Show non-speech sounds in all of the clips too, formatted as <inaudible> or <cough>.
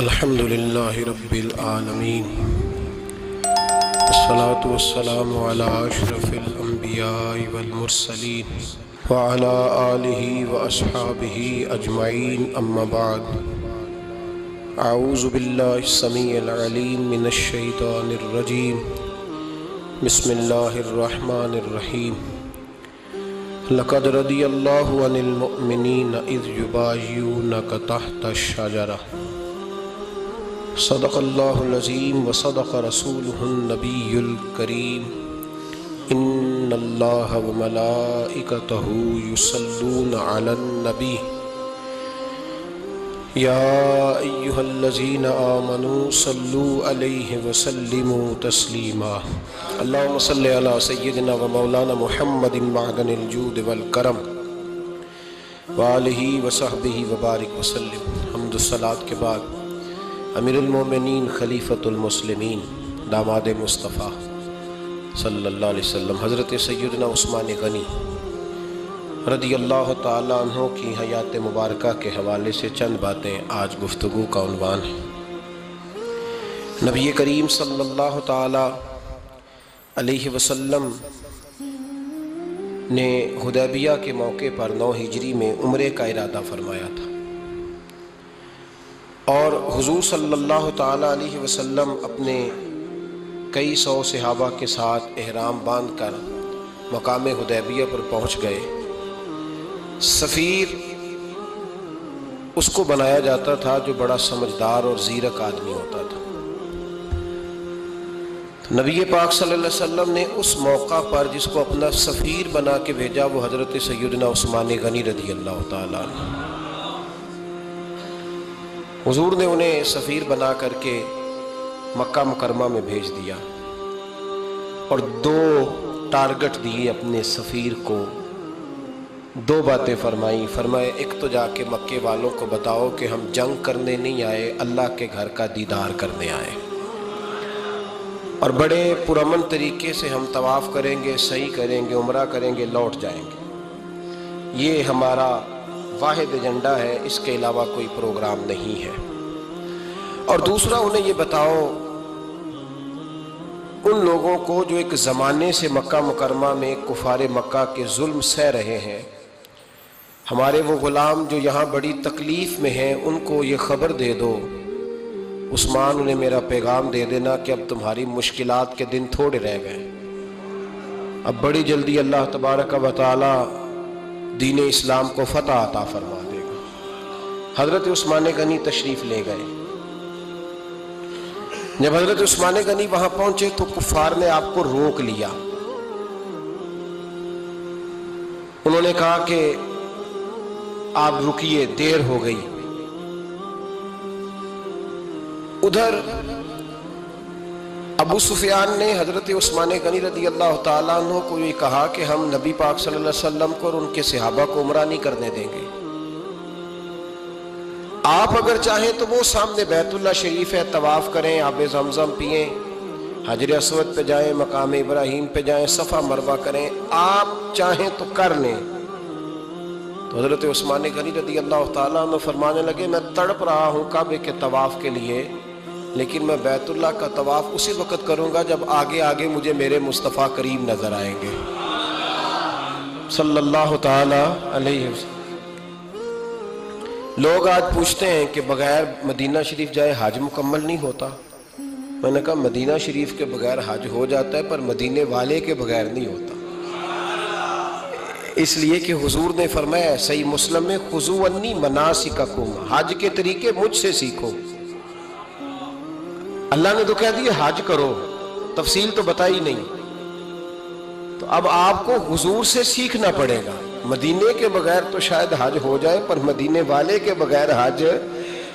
अल्हम्दुलिल्लाह रब्बिल आलमीन अस्सलातु वस्सलामु अला अशरफिल अंबियाइ वल मुरसलीन व अला आलिहि व अस्हाबिहि अजमाइन अम्मा बाद अऊज़ु बिल्लाहि समीइल अलीम मिनश शैतानिर रजीम बिस्मिल्लाहिर रहमानिर रहीम लक़द रदियल्लाहु अनिल मुमिनीन इज़ युबायिऊनक तहत शजरा सदक़ल्लाहुल-अज़ीम व सदक़ रसूलुहुन-नबियुल करीम इन्नल्लाह व मलाइकतहु युसल्लूना अलन नबी या अय्युहल्लज़ीना आमनू सल्लू अलैहि व सल्लिमू तस्लीमा अल्लाहुम्म सल्लि अला सय्यिदिना व मौलाना मुहम्मदिन मअदनिल जूद वल करम व आलिहि व सहबिहि व बारिक व सल्लिम हम्द सलात के बाद अमीरुल मोमिनीन, खलीफतुल दामाद मुस्तफ़ा सल्ला वसल्लम, हज़रत सैयदना उस्मान गनी रदी अल्लाह तहों की हयात मुबारक के हवाले से चंद बातें आज गुफ्तु का उनवान है। नबी करीम सल्लल्लाहु अलैहि ने हुदैबिया के मौके पर नौ हिजरी में उम्र का इरादा फरमाया था। और हुजूर सल्लल्लाहु अलैहि वसल्लम अपने कई सौ सहाबा के साथ एहराम बाँध कर मकाम हुदैबिया पर पहुँच गए। सफ़ीर उसको बनाया जाता था जो बड़ा समझदार और जीरक आदमी होता था। तो नबी पाक सल्लल्लाहु अलैहि वसल्लम ने उस मौका पर जिसको अपना सफ़ीर बना के भेजा वो हज़रत सैदना उस्मान गनी रदी अल्लाह ताला हुजूर ने उन्हें सफ़ीर बना करके मक्का मुकरमा में भेज दिया और दो टारगेट दिए अपने सफ़ीर को। दो बातें फरमाई। फरमाए, एक तो जाके मक्के वालों को बताओ कि हम जंग करने नहीं आए, अल्लाह के घर का दीदार करने आए। और बड़े पुरमन तरीके से हम तवाफ़ करेंगे, सही करेंगे, उम्र करेंगे, लौट जाएँगे। ये हमारा वाहिद एजेंडा है, इसके अलावा कोई प्रोग्राम नहीं है। और दूसरा, उन्हें ये बताओ, उन लोगों को जो एक ज़माने से मक्का मुकरमा में कुफार मक्का के जुल्म सह रहे हैं, हमारे वो ग़ुलाम जो यहाँ बड़ी तकलीफ़ में हैं, उनको ये ख़बर दे दो। उस्मान, उन्हें मेरा पैगाम दे देना कि अब तुम्हारी मुश्किलात के दिन थोड़े रह गए। अब बड़ी जल्दी अल्लाह तबारक व ताली दीन इस्लाम को फ़तह अता फरमा देगा। हज़रत उस्मान गनी तशरीफ़ ले गए। जब हज़रत उस्मान गनी वहाँ पहुँचे तो कुफार ने आपको रोक लिया। उन्होंने कहा कि आप रुकिए, देर हो गई। उधर अबू सुफियान ने हज़रत उस्मान गनी रदी अल्लाह तु को ये कहा कि हम नबी पाक सल्लल्लाहु अलैहि वसल्लम को और उनके सिहाबा को उमरा नहीं करने देंगे। आप अगर चाहें तो वो सामने बैतुल्ला शरीफ है, तवाफ़ करें, आब जमजम पिए, हजर असवद पे जाएँ, मकाम इब्राहिम पे जाएँ, सफ़ा मरवा करें, आप चाहें तो कर लें। तो हज़रत उस्मान गनी रदी अल्लाह तु फरमाने लगे, मैं तड़प रहा हूँ काबे के तवाफ़ के लिए लेकिन मैं बैतुल्ला का तवाफ़ उसी वक़्त करूँगा जब आगे आगे मुझे मेरे मुस्तफ़ा करीम नज़र आएँगे। सल्लल्लाहु अलैहि वसल्लम। लोग आज पूछते हैं कि बगैर मदीना शरीफ जाए हज मुकम्मल नहीं होता। मैंने कहा, मदीना शरीफ के बगैर हज हो जाता है, पर मदीने वाले के बगैर नहीं होता। इसलिए कि हुजूर ने फरमाया, सही मुस्लिम में खुजूवन्नी मनासिककुम, हज के तरीके मुझसे सीखो। अल्लाह ने तो कह दिया, हज करो। तफसील तो बताई नहीं। तो अब आपको हुजूर से सीखना पड़ेगा। मदीने के बगैर तो शायद हज हो जाए, पर मदीने वाले के बगैर हज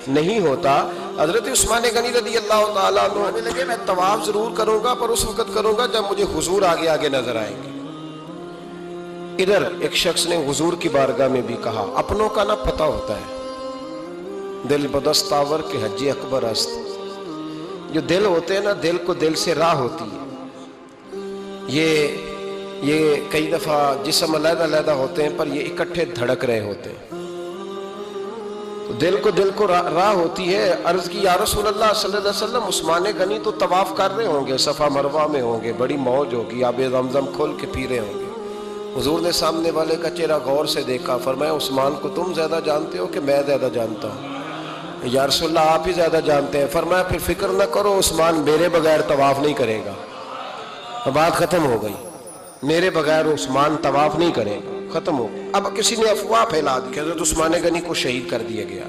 नहीं होता। हज़रत उस्मान गनी रदी अल्लाह तने लगे, मैं तवाफ ज़रूर करूँगा, पर उस वक्त करूँगा जब मुझे हुजूर आगे आगे नज़र आएँगे। इधर एक शख्स ने हुजूर की बारगाह में भी कहा, अपनों का ना पता होता है। दिल बदस्तावर के हज अकबर अस्त जो दिल होते हैं ना, दिल को दिल से राह होती है। ये ये कई दफ़ा जिसम अलहदा होते हैं, पर ये इकट्ठे धड़क रहे होते हैं। तो दिल को दिल को राह रा होती है। अर्ज़ की, या रसूल अल्लाह सल्लल्लाहु उस्मान गनी तो तवाफ कर रहे होंगे, सफ़ा मरवा में होंगे, बड़ी मौज होगी, आब रमज़म खोल के पी रहे होंगे। हजूर ने सामने वाले का चेहरा गौर से देखा, फरमाया, उस्मान को तुम ज़्यादा जानते हो कि मैं ज़्यादा जानता हूँ? या रसोल्ला आप ही ज़्यादा जानते हैं। फरमाया, फिर फ़िक्र ना करो, उस्मान मेरे बगैर तवाफ़ नहीं करेगा। तो बात ख़त्म हो गई। मेरे बगैर उस्मान तवाफ़ नहीं करेगा। ख़त्म हो अब किसी ने अफवाह फैला दी हज़रत उस्मान गनी को शहीद कर दिया गया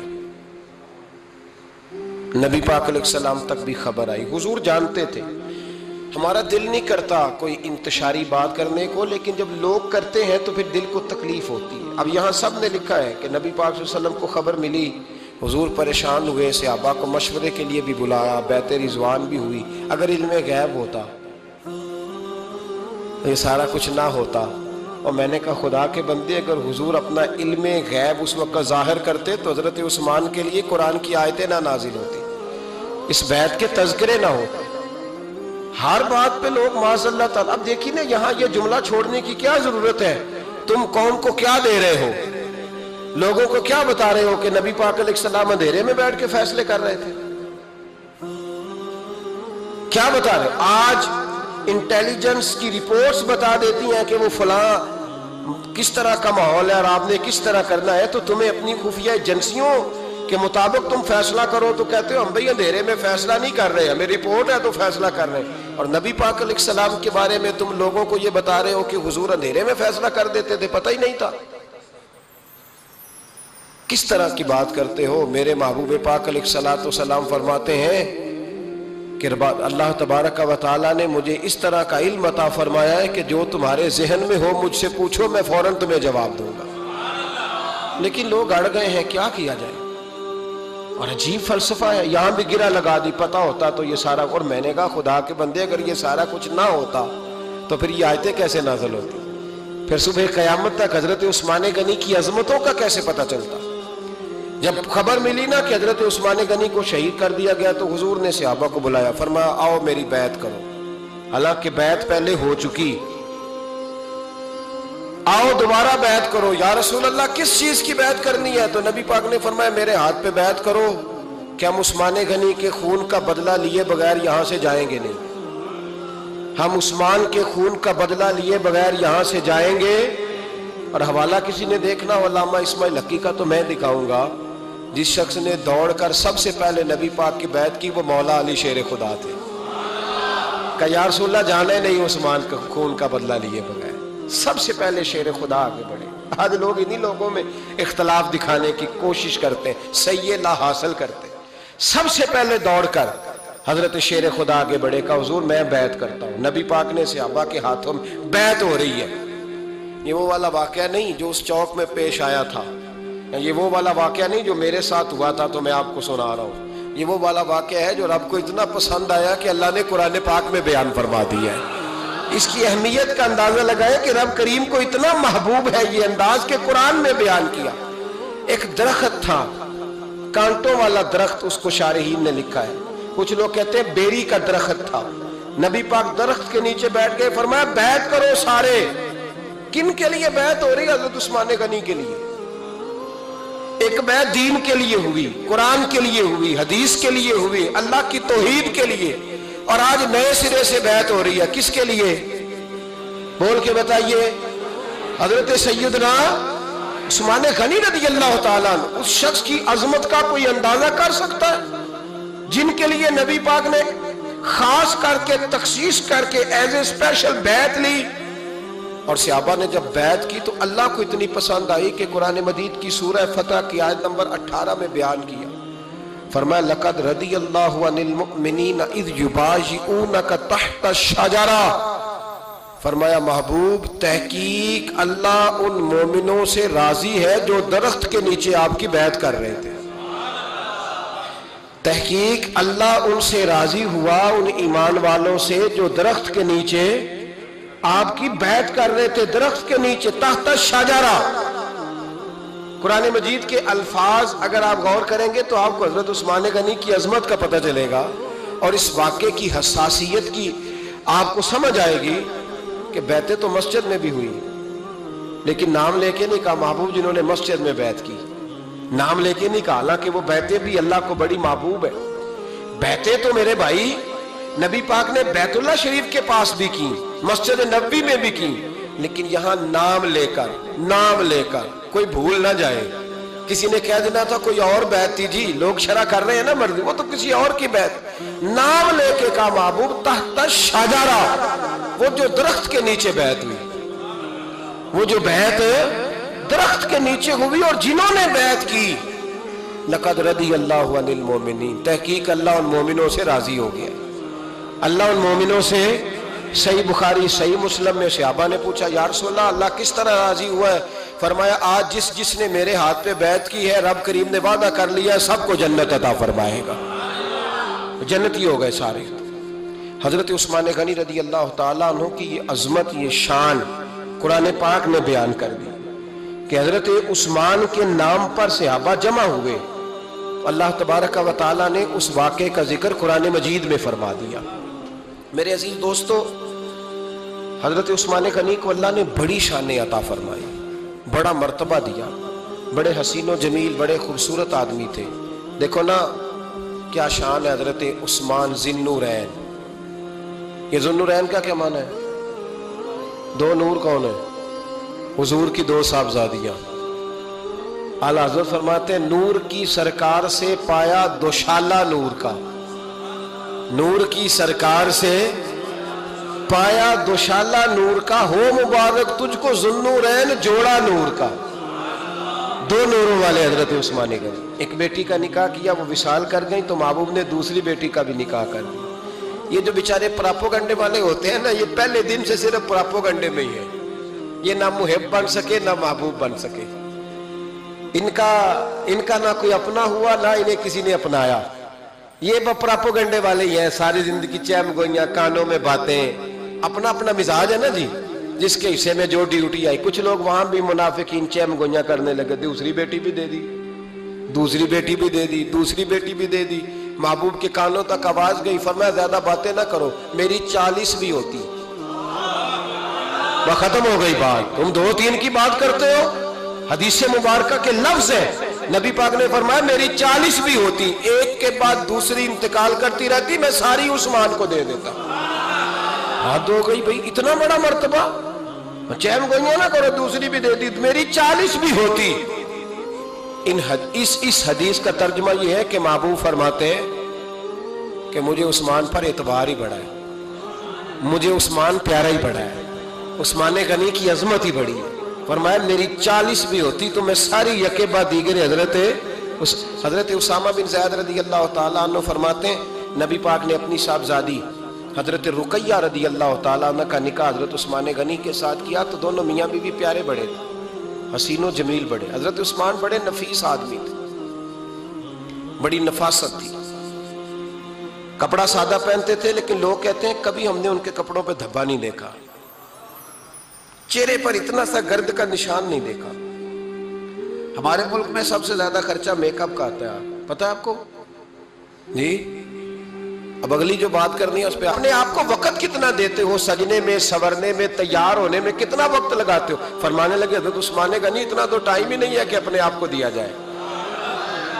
नबी पाक सलाम तक भी खबर आई। हुजूर जानते थे, हमारा दिल नहीं करता कोई इंतशारी बात करने को, लेकिन जब लोग करते हैं तो फिर दिल को तकलीफ़ होती है। अब यहाँ सबने लिखा है कि नबी पाक को खबर मिली हुजूर परेशान हुए सहाबा को मशवरे के लिए भी बुलाया, बैत रिजवान भी हुई, अगर इल्म गैब होता, ये सारा कुछ ना होता। और मैंने कहा, खुदा के बंदे, अगर हुजूर अपना इल्म गैब उस वक्त ज़ाहिर करते तो हज़रत उस्मान के लिए कुरान की आयतें ना नाजिल होती। इस बैत के तस्करे ना होते हर बात पे लोग माजल्ला अब देखिए ना, यहाँ ये जुमला छोड़ने की क्या ज़रूरत है? तुम कौन को क्या दे रहे हो? लोगों को क्या बता रहे हो कि नबी पाक सलाम अंधेरे में बैठ के फैसले कर रहे थे? क्या बता रहे आज इंटेलिजेंस की रिपोर्ट्स बता देती हैं कि वो फला किस तरह का माहौल है और आपने किस तरह करना है तो तुम्हें अपनी खुफिया एजेंसियों के मुताबिक तुम फैसला करो तो कहते हो, हम भाई अंधेरे में फैसला नहीं कर रहे, हमें रिपोर्ट है तो फैसला कर रहे हैं। और नबी पाक सलाम के बारे में तुम लोगों को ये बता रहे हो कि हुजूर अंधेरे में फैसला कर देते थे, पता ही नहीं था। किस तरह की बात करते हो? मेरे महबूब पाक सलात सलाम फरमाते हैं कि अल्लाह तबारक व ताली ने मुझे इस तरह का इल्म अता फरमाया है कि जो तुम्हारे जहन में हो, मुझसे पूछो, मैं फ़ौरन तुम्हें जवाब दूँगा। लेकिन लोग अड़ गए हैं, क्या किया जाए? और अजीब फलसफा है, यहाँ भी गिरा लगा दी, पता होता तो ये सारा, और मैंने कहा, खुदा के बंदे, अगर ये सारा कुछ ना होता तो फिर ये आयतें कैसे नाजल होती? फिर सुबह कयामत तक हज़रत उस्मान गनी की अजमतों का कैसे पता चलता? जब खबर मिली ना कि हज़रत उस्मान गनी को शहीद कर दिया गया तो हजूर ने सिहाबा को बुलाया, फरमाया, आओ मेरी बैत करो। हालाँकि बैत पहले हो चुकी। आओ दोबारा बैत करो। या रसूल अल्लाह किस चीज़ की बैत करनी है? तो नबी पाक ने फरमाया, मेरे हाथ पे बैत करो। क्या हम उस्मान गनी के खून का बदला लिए बगैर यहाँ से जाएँगे नहीं? हम उस्मान के खून का बदला लिए बगैर यहाँ से जाएँगे। और हवाला किसी ने देखना अलामा इसमाइल हकी का तो मैं दिखाऊँगा। जिस शख्स ने दौड़कर सबसे पहले नबी पाक की बैत की, वो मौला अली शेर खुदा थे। का यारसोल्ला जाने नहीं उस्मान का खून का बदला लिए बगैर। सबसे पहले शेर खुदा आगे बढ़े। आज लोग इन्हीं लोगों में इख्तलाफ दिखाने की कोशिश करते हैं, सही ला हासिल करते सबसे पहले दौड़कर हज़रत शेर खुदा आगे बढ़े का हजूर, मैं बैत करता हूँ। नबी पाक ने सियाबा के हाथों में बैत हो रही है। ये वो वाला वाक्य नहीं, जो उस चौक में पेश आया था। ये वो वाला वाक्य नहीं जो मेरे साथ हुआ था तो मैं आपको सुना रहा हूँ। ये वो वाला वाक्य है जो रब को इतना पसंद आया कि अल्लाह ने कुरान पाक में बयान फरमा दिया है। इसकी अहमियत का अंदाज़ा लगाया कि रब करीम को इतना महबूब है ये अंदाज के कुरान में बयान किया। एक दरख्त था, कांटों वाला दरख्त उसको शारहीन ने लिखा है। कुछ लोग कहते हैं बेरी का दरख्त था। नबी पाक दरख्त के नीचे बैठ गए, फरमाया, बैत करो सारे। किन के लिए बैत हो रही हज़रत उस्मान गनी के लिए? एक बैत दीन के लिए हुई, कुरान के लिए हुई, हदीस के लिए हुई, अल्लाह की तोहीद के लिए। और आज नए सिरे से बैत हो रही है। किसके लिए? बोल के बताइए। हज़रत सैदना उस्मान गनी रदी अल्लाह तला उस शख्स की अजमत का कोई अंदाज़ा कर सकता है? जिनके लिए नबी पाक ने खास करके तखसीस करके एज ए स्पेशल बैत ली और सियाबा ने जब बैत की तो अल्लाह को इतनी पसंद आई कि कुरान मदीद की सूरह फतह की आयत नंबर 18 में बयान किया। फरमाया, लकद रदी फरमाया, महबूब, तहकीक अल्लाह उन मोमिनों से राज़ी है जो दरख्त के नीचे आपकी बैत कर रहे थे। तहकीक अल्लाह उनसे राज़ी हुआ उन ईमान वालों से जो दरख्त के नीचे आपकी बैत कर रहे थे दरख्त के नीचे तहत शाजारा। कुरान मजीद के अल्फाज अगर आप गौर करेंगे तो आपको हज़रत उस्मान गनी की अजमत का पता चलेगा। और इस वाक्य की हसासीत की आपको समझ आएगी कि बैतें तो मस्जिद में भी हुई, लेकिन नाम लेके नहीं कहा महबूब जिन्होंने मस्जिद में बैत की। नाम लेके नहीं कहा, हालाँकि वो बहते भी अल्लाह को बड़ी महबूब है। बहते तो मेरे भाई नबी पाक ने बैतुल्ला शरीफ के पास भी की, मस्जिद नबी में भी की, लेकिन यहाँ नाम लेकर नाम लेकर कोई भूल ना जाए। किसी ने कह देना था, कोई और बैत थी जी, लोग शरा कर रहे हैं ना मर्ज़ी वो तो किसी और की बैत। नाम लेके का महबूब तहत शाजारा, वो जो दरख्त के नीचे बैत हुई, वो जो बैत दरख्त के नीचे हुई और जिन्होंने बैत की, लकद रदी अल्लाह तहकीक अल्लाह उन मोमिनों से राज़ी हो गया। अल्लाह उन मोमिनों से, सही बुखारी, सही मुस्लिम में शहाबा ने पूछा, यार सोल्ला अल्लाह किस तरह राज़ी हुआ है? फरमाया, आज जिस, जिसने मेरे हाथ पे बैत की है, रब करीम ने वादा कर लिया सबको जन्नत अता फरमाएगा। जन्नती हो गए सारे। हज़रत उस्मान गनी रदी अल्लाह तु की ये अजमत, ये शान, कुरान पाक ने बयान कर दी कि हज़रत उस्मान के नाम पर सहाबा जमा हुए। अल्लाह तबारक व ताली ने उस वाक़े का ज़िक्र कुरान मजीद में फरमा दिया। मेरे अज़ीज़ दोस्तों, हज़रत उस्मान गनी को अल्लाह ने बड़ी शान अता फरमाई, बड़ा मर्तबा दिया। बड़े हसीनो जमील, बड़े खूबसूरत आदमी थे। देखो ना, क्या शान है हज़रत उस्मान जिन्नूरैन। ये जुन्नूरैन का क्या माना है? दो नूर कौन है? हजूर की दो साहबजादियाँ। आला हज़रत फरमाते नूर की सरकार से पाया दोशाला नूर का। नूर की सरकार से पाया दुशाला नूर का, हो मुबारक तुझको जुन्नूरैन जोड़ा नूर का। दो नूरों वाले हज़रत उस्मानी गए एक बेटी का निकाह किया, वो विशाल कर गई तो महबूब ने दूसरी बेटी का भी निकाह कर दिया। ये जो बेचारे प्रापो गंडे वाले होते हैं ना, ये पहले दिन से सिर्फ़ प्रापो गंडे में ही है। ये ना मुहिब बन सके, ना महबूब बन सके। इनका इनका ना कोई अपना हुआ, ना इन्हें किसी ने अपनाया। ये प्रापोगंडे वाले ही हैं, सारी ज़िंदगी चैम गोइया, कानों में बातें। अपना अपना मिजाज है ना जी, जिसके हिस्से में जो ड्यूटी आई। कुछ लोग वहाँ भी मुनाफिकीन चैम गोइया करने लगे, दूसरी बेटी भी दे दी, दूसरी बेटी भी दे दी, दूसरी बेटी भी दे दी। महबूब के कानों तक आवाज़ गई, फरमाया, ज़्यादा बातें ना करो, मेरी चालीस भी होती। वह खत्म हो गई बात। तुम दो तीन की बात करते हो, हदीस मुबारक के लफ्ज है। नबी पाक ने फरमाया मेरी चालीस भी होती एक के बाद दूसरी इंतकाल करती रहती मैं सारी उस्मान को दे देता। हाथ हो गई भाई इतना बड़ा मर्तबा? चैन गोइया ना करो दूसरी भी दे दी मेरी चालीस भी होती। इन हद, इस इस हदीस का तर्जमा यह है कि महबूब फरमाते हैं कि मुझे उस्मान पर एतबार ही बड़ा है। मुझे उस्मान प्यारा ही बड़ा है। उस्मान गनी की अजमत ही बड़ी है। फरमाया, मेरी चालीस भी होती तो मैं सारी यकेबा दीगर हज़रत उस, हज़रत उसामा बिन जैद रदी अल्लाह तु फरमाते नबी पाक ने अपनी साहबजादी, हज़रत रुकैया रदी अल्लाह तु का निकाह हज़रत उस्मान गनी के साथ किया तो दोनों मियाँ बीवी प्यारे बड़े थे हसीनो जमील बड़े, हज़रत उस्मान बड़े नफीस आदमी थे। बड़ी नफासत थी। कपड़ा सादा पहनते थे, लेकिन लोग कहते हैं, कभी हमने उनके कपड़ों पर धब्बा नहीं देखा। चेहरे पर इतना सा गर्द का निशान नहीं देखा। हमारे मुल्क में सबसे ज़्यादा खर्चा मेकअप का आता है। पता है आपको? जी। अब अगली जो बात करनी है, उस पर अपने आप को वक्त कितना देते हो? सजने में, सवरने में, तैयार होने में कितना वक्त लगाते हो? फरमाने लगे तो उस्माने का नहीं, इतना तो टाइम ही नहीं है कि अपने आप को दिया जाए।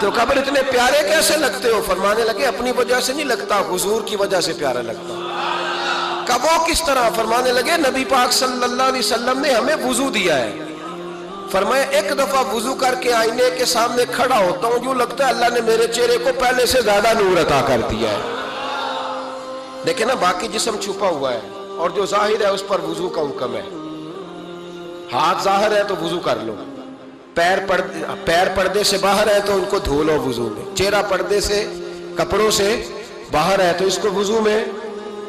तो कबर इतने प्यारे कैसे लगते हो? फरमाने लगे, अपनी वजह से नहीं लगता, हुजूर की वजह से प्यारा लगता। कब वो किस तरह फरमाने लगे? नबी पाक सल्लल्लाहु अलैहि वसल्लम ने हमें वज़ू दिया है। फरमाया, एक दफ़ा वज़ू करके आईने के सामने खड़ा होता हूँ जो लगता है अल्लाह ने मेरे चेहरे को पहले से ज़्यादा नूर अता कर दिया है। देखे ना, बाकी जिसम छुपा हुआ है और जो ज़ाहिर है उस पर वज़ू का हुक्म है। हाथ ज़ाहिर है तो वज़ू कर लो। पैर पर्दे पैर पर्दे से बाहर है तो उनको धो लो वज़ू में। चेहरा पर्दे से, कपड़ों से बाहर है तो इसको वज़ू में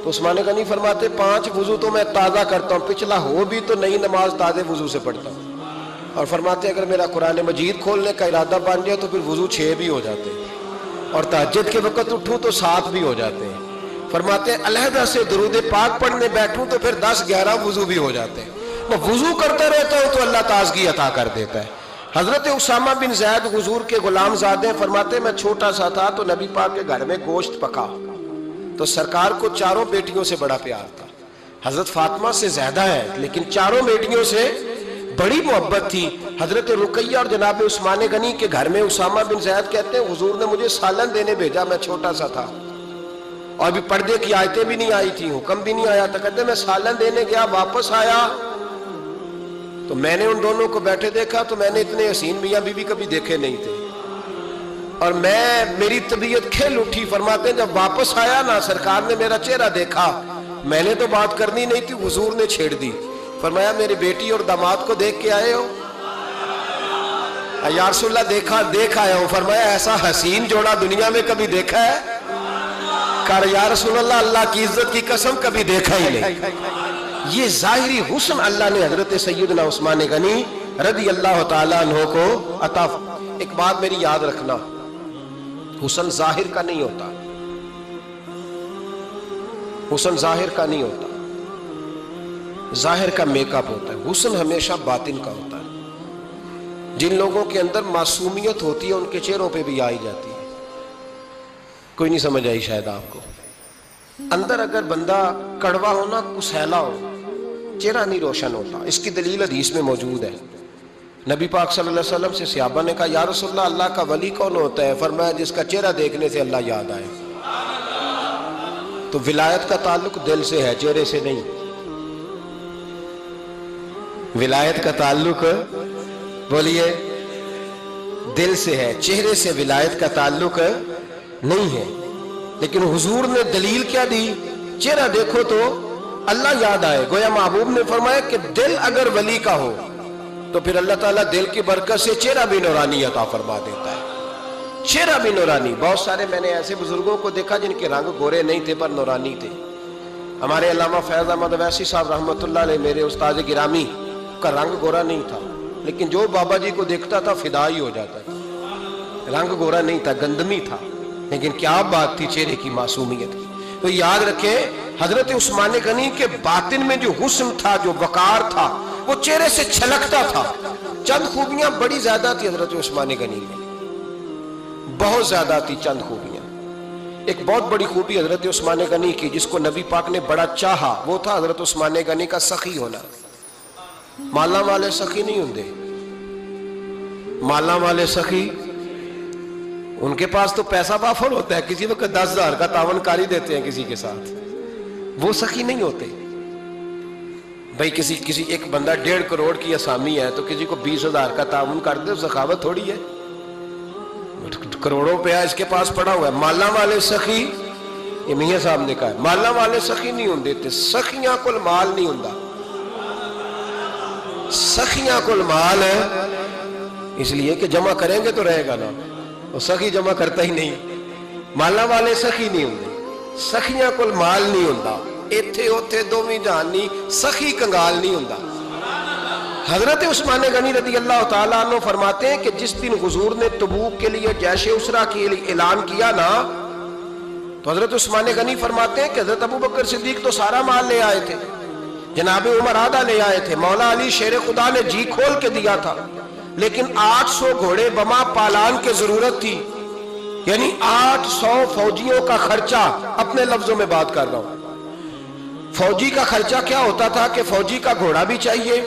उस्मान नहीं फरमाते, पाँच वज़ू तो मैं ताज़ा करता हूँ, पिछला हो भी तो नई नमाज़ ताज़े वज़ू से पढ़ता हूँ। और फरमाते, अगर मेरा कुरान मजीद खोलने का इरादा बन जाए तो फिर वज़ू छः भी हो जाते हैं। और तहजद के वक्त उठूँ तो सात भी हो जाते हैं। फरमाते, अलहदा से दरूद पाक पढ़ने बैठूँ तो फिर दस, ग्यारह वज़ू भी हो जाते हैं। मैं वज़ू करता रहता हूँ तो अल्लाह ताजगी अता कर देता है। हज़रत उसामा बिन जैद, हजूर के गुलाम जादे फरमाते, मैं छोटा सा था तो नबी पाक के घर में गोश्त पका। तो सरकार को चारों बेटियों से बड़ा प्यार था। हज़रत फातिमा से ज़्यादा है, लेकिन चारों बेटियों से बड़ी मोहब्बत थी। हज़रत रुकैया और जनाब उस्मान गनी के घर में उसामा बिन जैद कहते हैं, हुजूर ने मुझे सालन देने भेजा, मैं छोटा सा था। और अभी पर्दे की आयतें भी नहीं आई थी, हुक्म भी नहीं आया था। कहते, मैं सालन देने गया, वापस आया। तो मैंने उन दोनों को बैठे देखा तो मैंने इतने हसीन मियाँ बीवी कभी देखे नहीं थे। और मैं, मेरी तबीयत खेल उठी, फरमाते, जब वापस आया ना, सरकार ने मेरा चेहरा देखा, मैंने तो बात करनी नहीं थी, हुजूर ने छेड़ दी। फरमाया, मेरी बेटी और दामाद को देख के आए हो? यारसुल्ला देखा, देख आया हूँ। फरमाया, ऐसा हसीन जोड़ा दुनिया में कभी देखा है? कर यारसुल्ला, अल्लाह की इज़्ज़त की कसम कभी देखा ही नहीं। ये जाहिरी हुसन अल्लाह ने हज़रत सैदना उस्मान गनी रदी अल्लाह तहो को अता एक बात मेरी याद रखना। हुसन ज़ाहिर का नहीं होता। हुसन ज़ाहिर का नहीं होता। ज़ाहिर का मेकअप होता है। हुसन हमेशा बातिन का होता है। जिन लोगों के अंदर मासूमियत होती है, उनके चेहरों पे भी आई जाती है। कोई नहीं समझ आई शायद आपको। अंदर अगर बंदा कड़वा हो ना, कुसैला हो, चेहरा नहीं रोशन होता। इसकी दलील हदीस में मौजूद है। नबी पाक सल्लल्लाहु अलैहि वसल्लम से सियाबा ने कहा, या रसुल्ला अल्लाह का वली कौन होता है? फरमाया, जिसका चेहरा देखने से अल्लाह याद आए। तो विलायत का ताल्लुक दिल से है, चेहरे से नहीं। विलायत का ताल्लुक, बोलिए, दिल से है, चेहरे से विलायत का ताल्लुक नहीं है। लेकिन हुजूर ने दलील क्या दी? चेहरा देखो तो अल्लाह याद आए। गोया महबूब ने फरमाया कि दिल अगर वली का हो तो फिर अल्लाह ताला दिल की बरकत से चेहरा भी नौरानी अता फरमा देता है। चेहरा भी नौरानी। बहुत सारे मैंने ऐसे बुज़ुर्गों को देखा जिनके रंग गोरे नहीं थे, पर नौरानी थे। हमारे अलामा फैज अहमद वैसी साहब रहमत मेरे उस्ताद गिरामी का रंग गोरा नहीं था। लेकिन जो बाबा जी को देखता था फिदा ही हो जाता था। रंग गोरा नहीं था, गंदमी था। लेकिन क्या बात थी, चेहरे की मासूमियत की। तो याद रखे, हज़रत उस्मान गनी के बातिन में जो हुस्न था, जो वकार था वो चेहरे से छलकता था। चंद खूबियाँ बड़ी ज़्यादा थी हज़रत उस्मान गनी में। बहुत ज़्यादा थी चंद खूबियाँ। एक बहुत बड़ी खूबी हज़रत उस्मान गनी की, जिसको नबी पाक ने बड़ा चाहा, वो था हज़रत उस्मान गनी का सखी होना। माला वाले सखी नहीं होंगे। माला वाले सखी, उनके पास तो पैसा वाफर होता है, किसी वक्त दस हज़ार का तावनकारी देते हैं किसी के साथ। वो सखी नहीं होते। भाई, किसी किसी एक बंदा डेढ़ करोड़ की असामी है तो किसी को बीस हज़ार का ताउन कर दे सखावत थोड़ी है। करोड़ों रुपया इसके पास पड़ा हुआ है। माला वाले सखी, ये मियाँ साहब ने कहा माला वाले सखी नहीं होंगे सखियाँ को माल नहीं होंगे सखियाँ कुल माल है, इसलिए कि जमा करेंगे तो रहेगा ना, और सखी जमा करता ही नहीं। माला वाले सखी नहीं होंगे, सखियाँ कुल माल नहीं होंगे उथे दोवी जहान नहीं सखी कंगाल नहीं होंगे हज़रत उस्मान गनी रदी अल्लाह तु फरमाते हैं कि जिस दिन हुजूर ने तबूक के लिए जैसे उसरा के लिए ऐलान किया ना तो हज़रत उस्मान गनी फरमाते हैं कि हज़रत अबू बकर सिद्दीक तो सारा माल ले आए थे जनाब उमर आदा ले आए थे मौला अली शेर खुदा ने जी खोल के दिया था लेकिन 800 घोड़े बमा पालान की ज़रूरत थी यानी 800 फौजियों का खर्चा अपने लफ्जों में बात कर रहा हूँ फौजी का खर्चा क्या होता था कि फौजी का घोड़ा भी चाहिए,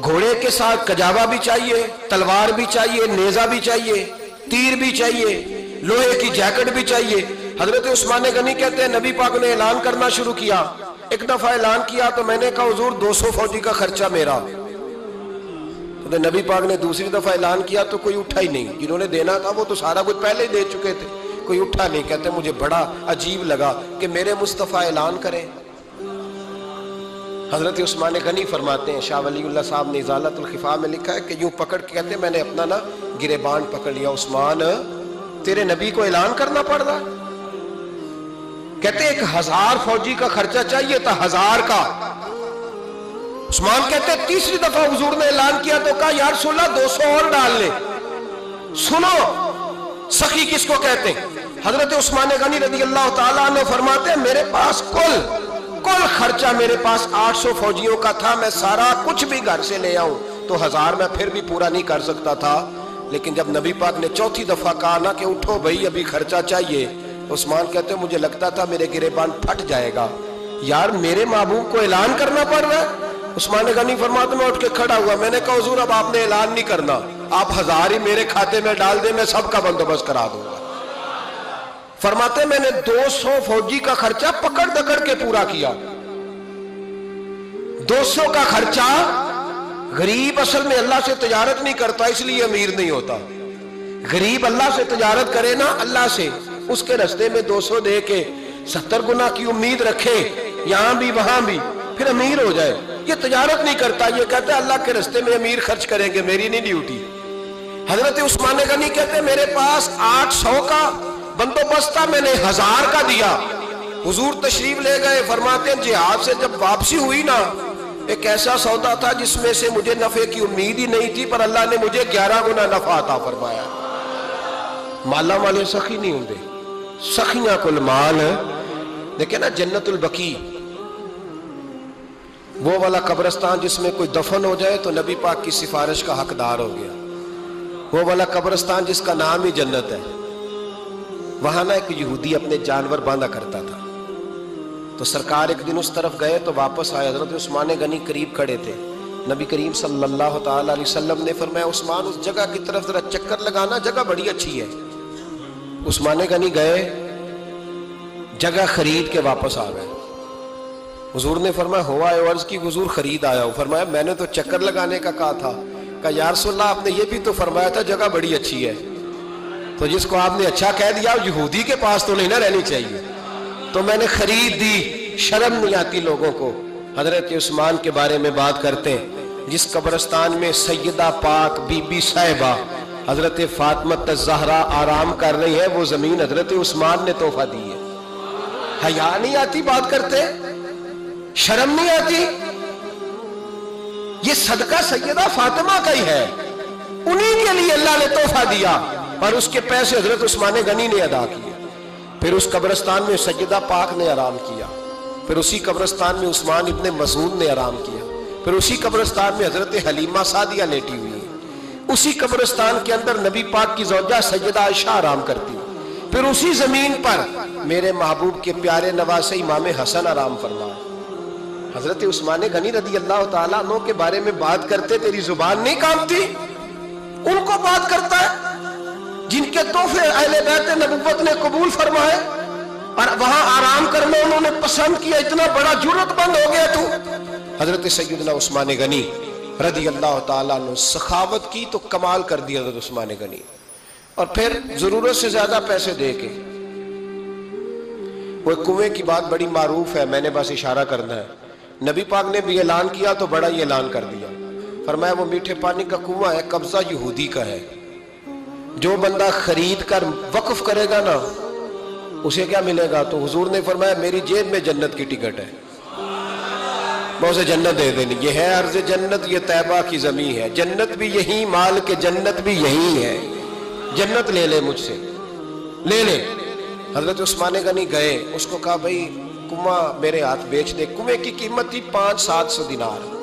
घोड़े के साथ कजावा भी चाहिए, तलवार भी चाहिए, नेजा भी चाहिए, तीर भी चाहिए, लोहे की जैकेट भी चाहिए। हज़रत उस्मान गनी कहते हैं, नबी पाक ने ऐलान करना शुरू किया। एक दफ़ा ऐलान किया तो मैंने कहा, हजूर 200 फौजी का खर्चा मेरा। तो नबी पाक ने दूसरी दफ़ा ऐलान किया तो कोई उठा ही नहीं। जिन्होंने देना था, वो तो सारा कुछ पहले ही दे चुके थे। कोई उठा नहीं, कहते मुझे बड़ा अजीब लगा कि मेरे मुस्तफ़ा ऐलान करें। हज़रत उस्मान गनी फरमाते हैं, शाह वली साहब ने इजालतुल्खिफा में लिखा है कि यूँ पकड़ के कहते मैंने अपना ना गिरेबान पकड़ लिया, उस्मान, तेरे नबी को ऐलान करना पड़ रहा कहते एक हज़ार फौजी का खर्चा चाहिए था, हज़ार का। उस्मान कहते तीसरी दफ़ा हजूर ने ऐलान किया तो कहा, यार सोलह दो सौ और डाल ले। सुनो, सखी किसको कहते हज़रत उस्मान गनी रदी अल्लाह तला फरमाते मेरे पास कुल कुल खर्चा मेरे पास 800 फौजियों का था, मैं सारा कुछ भी घर से ले आऊँ तो हज़ार में फिर भी पूरा नहीं कर सकता था। लेकिन जब नबी पाक ने चौथी दफ़ा कहा, ना कि उठो भाई, अभी खर्चा चाहिए। उस्मान कहते हैं मुझे लगता था मेरे गिरेबान फट जाएगा। यार, मेरे महबूब को ऐलान करना पड़ रहा है? उस्मान गनी फरमाते, में उठ के खड़ा हुआ। मैंने कहा, हजूर, अब आपने ऐलान नहीं करना। आप हज़ार ही मेरे खाते में डाल दे, मैं सबका बंदोबस्त करा दूँगा। फरमाते, मैंने 200 फौजी का खर्चा पकड़ दकड़ के पूरा किया। 200 का खर्चा गरीब असल में अल्लाह से तजारत नहीं करता, इसलिए अमीर नहीं होता। गरीब अल्लाह से तजारत करे ना, अल्लाह से। उसके रस्ते में 200 दे के सत्तर गुना की उम्मीद रखे, यहाँ भी, वहाँ भी, फिर अमीर हो जाए। ये तजारत नहीं करता, ये कहते अल्लाह के रस्ते में अमीर खर्च करेंगे, मेरी नहीं ड्यूटी। हज़रत उस्मान गनी कहते, मेरे पास आठ सौ का बंदोबस्त मैंने हज़ार का दिया। हुजूर तशरीफ़ ले गए, फरमाते हैं, जिहाद से जब वापसी हुई ना, एक ऐसा सौदा था जिसमें से मुझे नफे की उम्मीद ही नहीं थी, पर अल्लाह ने मुझे ग्यारह गुना नफा आता फरमाया। माला वाले सखी नहीं होंगे। सखियाँ कुल माल है। देखे ना, जन्नतुल बकी, वो वाला कब्रस्तान जिसमें कोई दफन हो जाए तो नबी पाक की सिफारिश का हकदार हो गया। वो वाला कब्रस्तान जिसका नाम ही जन्नत है। वहाँ ना एक यहूदी अपने जानवर बांधा करता था। तो सरकार एक दिन उस तरफ़ गए तो वापस आए हज़रत उस्मान गनी करीब खड़े थे। नबी करीम सल्लल्लाहु अलैहि वसल्लम ने फरमाया, उस्मान, उस जगह की तरफ़ जरा चक्कर लगाना, जगह बड़ी अच्छी है। उस्मान गनी गए, जगह खरीद के वापस आ गए। हजूर ने फरमाया, हुआ है अर्ज़ की हजूर खरीद आया हूँ। फरमाया, मैंने तो चक्कर लगाने का कहा था। कहा, यार सुल्ला आपने ये भी तो फरमाया था, जगह बड़ी अच्छी है। तो जिसको आपने अच्छा कह दिया यहूदी के पास तो नहीं ना रहनी चाहिए। तो मैंने खरीद दी, शर्म नहीं आती लोगों को। हज़रत उस्मान के बारे में बात करते जिस कब्रस्तान में सैयदा पाक बीबी साहिबा, हज़रत फातमत जहरा आराम कर रही है, वो ज़मीन हज़रत उस्मान ने तोहफा दी है। हया नहीं आती बात करते? शर्म नहीं आती? ये सदका सैयदा फातिमा का ही है। उन्हीं के लिए अल्लाह ने तोहफा दिया। पर उसके पैसे हज़रत उस्मान गनी ने अदा किए। फिर उस कब्रस्तान में सैयदा पाक ने आराम किया। फिर उसी कब्रस्तान में उस्मान इब्ने मसूद ने आराम किया। फिर उसी कब्रस्तान में हज़रत हलीमा सादिया लेटी हुई है। उसी कब्रस्तान के अंदर नबी पाक की जौजा सैयदा आयशा आराम करती फिर उसी ज़मीन पर मेरे महबूब के प्यारे नवाज़ इमाम हसन आराम फरमा हज़रत उस्मान गनी रदी अल्लाह तु के बारे में बात करते, तेरी ज़ुबान नहीं कामती उनको बात करता है? जिनके तोहफे अहले बैत नबूवत ने कबूल फरमाए और वहाँ आराम करना उन्होंने पसंद किया, इतना बड़ा जरूरतमंद हो गया तू। हज़रत सैदना उस्मान गनी रदी अल्लाह तु सखावत की तो कमाल कर दिया हज़रत उस्मान गनी। और फिर ज़रूरत से ज़्यादा पैसे दे के। वो कुएँ की बात बड़ी मारूफ है, मैंने बस इशारा करना है। नबी पाक ने भी ऐलान किया तो बड़ा ही ऐलान कर दिया। फरमाया, वो मीठे पानी का कुआँ है, कब्जा यहूदी का है। जो बंदा खरीद कर वक्फ करेगा ना, उसे क्या मिलेगा? तो हुजूर ने फरमाया, मेरी जेब में जन्नत की टिकट है। मैं उसे जन्नत दे देनी। ये है अर्ज़ जन्नत, ये तैबा की जमी है। जन्नत भी यही, माल के जन्नत भी यही है। जन्नत ले ले मुझसे। ले ले। हज़रत उस्मान गनी गए। उसको कहा, भाई, कुआ मेरे हाथ बेच दे। कुएँ की कीमत थी पाँच सात सौ दिनार।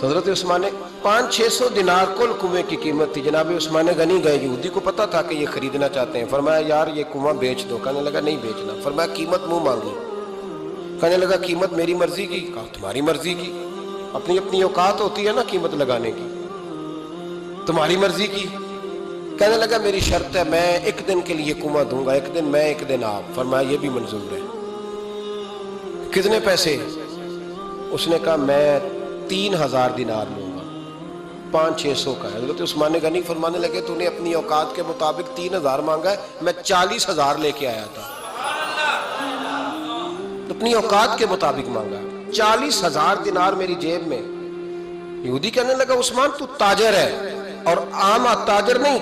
तो हज़रत उस्मान पाँच छह सौ दिनार कुल कुएँ की कीमत थी। जनाब उस्मान गनी गए यहूदी को पता था कि ये खरीदना चाहते हैं। फरमाया, यार, ये कुआँ बेच दो। कहने लगा, नहीं बेचना। फरमाया, कीमत मुँह मांगी। कहने लगा, कीमत मेरी मर्ज़ी की? कहा, तुम्हारी मर्ज़ी की। अपनी अपनी औकात होती है ना कीमत लगाने की। तुम्हारी मर्ज़ी की। कहने लगा, मेरी शर्त है, मैं एक दिन के लिए कुआँ दूँगा। एक दिन मैं, एक दिन आप। फरमाया, ये भी मंजूर है। कितने पैसे? उसने कहा, मैं तीन हज़ार दिनार लूँगा। पाँच छह सौ का है। तो उस्मान नहीं, फरमाने लगे, तूने अपनी औकात के मुताबिक तीन हज़ार मांगा है, मैं चालीस हज़ार लेके आया था। तो अपनी औकात के मुताबिक मांगा चालीस हज़ार दिनार मेरी जेब में। यहूदी कहने लगा, उस्मान, तू ताजर है और आम ताजर नहीं,